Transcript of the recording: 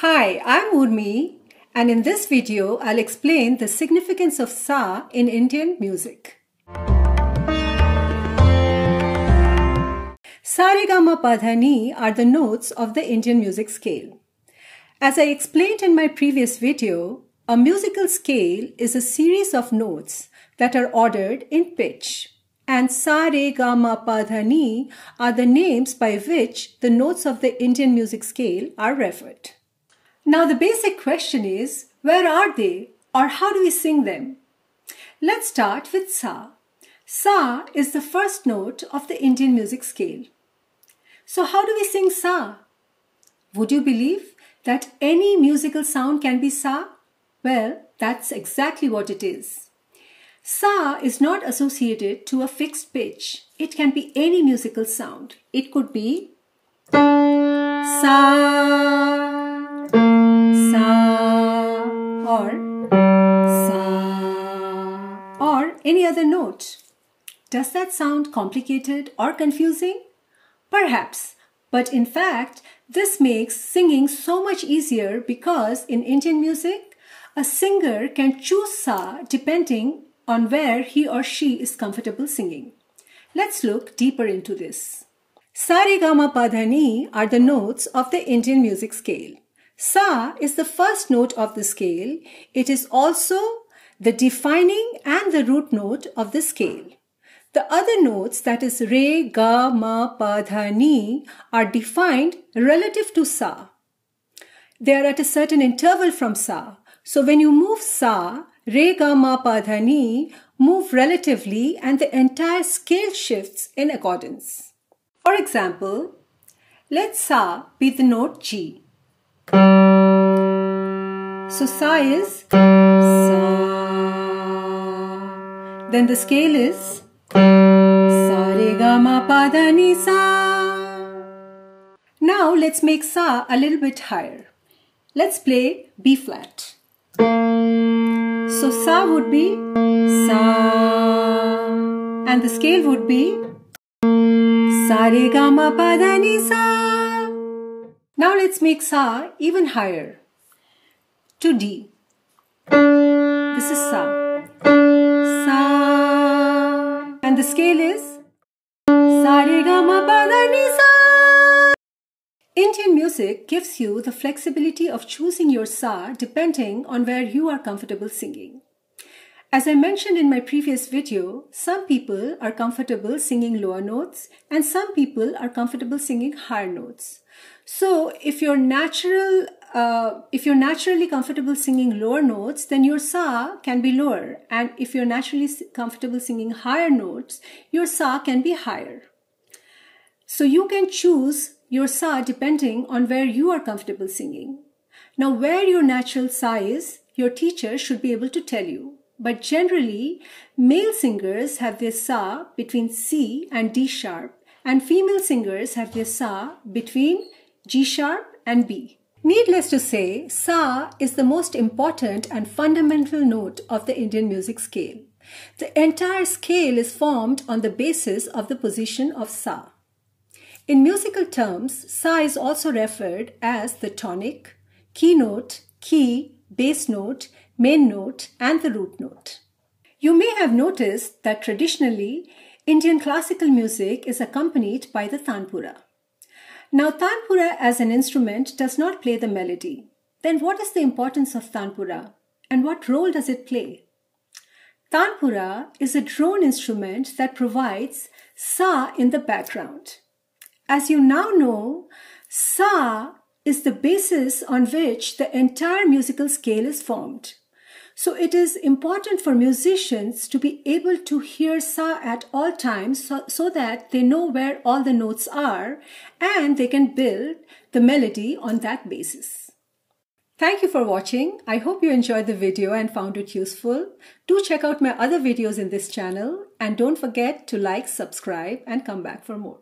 Hi, I'm Urmi and in this video I'll explain the significance of sa in Indian music. Sa re ga ma pa dha ni are the notes of the Indian music scale. As I explained in my previous video, a musical scale is a series of notes that are ordered in pitch and sa re ga ma pa dha ni are the names by which the notes of the Indian music scale are referred. Now the basic question is, where are they or how do we sing them? Let's start with Sa. Sa is the first note of the Indian music scale. So how do we sing Sa? Would you believe that any musical sound can be Sa? Well, that's exactly what it is. Sa is not associated to a fixed pitch. It can be any musical sound. It could be Sa sa or sa or any other note. Does that sound complicated or confusing? Perhaps, but in fact, this makes singing so much easier because in Indian music, a singer can choose sa depending on where he or she is comfortable singing. Let's look deeper into this. Sa re ga ma pa dha ni are the notes of the Indian music scale. Sa is the first note of the scale. It is also the defining and the root note of the scale. The other notes, that is re, ga, ma, pa, dha, ni, are defined relative to sa. They are at a certain interval from sa. So when you move sa, re, ga, ma, pa, dha, ni, move relatively and the entire scale shifts in accordance. For example, let sa be the note G. So sa is sa. Then the scale is sa re ga ma pa da ni sa. Now let's make sa a little bit higher. Let's play B flat. So sa would be sa and the scale would be sa re ga ma pa da ni sa. Now let's make Sa even higher to D. This is Sa. Sa. And the scale is Sa re ga ma pa da ni sa. Indian music gives you the flexibility of choosing your Sa depending on where you are comfortable singing. As I mentioned in my previous video, some people are comfortable singing lower notes and some people are comfortable singing higher notes. So if you're natural, uh, if you're naturally comfortable singing lower notes, then your sa can be lower. And if you're naturally comfortable singing higher notes, your sa can be higher. So you can choose your sa depending on where you are comfortable singing. Now, where your natural sa is, your teacher should be able to tell you. But generally, male singers have their sa between C and D sharp, and female singers have their sa between G sharp and B. Needless to say, Sa is the most important and fundamental note of the Indian music scale. The entire scale is formed on the basis of the position of Sa. In musical terms, Sa is also referred as the tonic, keynote, key, bass note, main note, and the root note. You may have noticed that traditionally, Indian classical music is accompanied by the tanpura. Now, tanpura as an instrument does not play the melody. Then what is the importance of tanpura and what role does it play? Tanpura is a drone instrument that provides sa in the background. As you now know, sa is the basis on which the entire musical scale is formed. So it is important for musicians to be able to hear sa at all times so, so, that they know where all the notes are and they can build the melody on that basis. Thank you for watching. I hope you enjoyed the video and found it useful. Do check out my other videos in this channel and don't forget to like, subscribe and come back for more.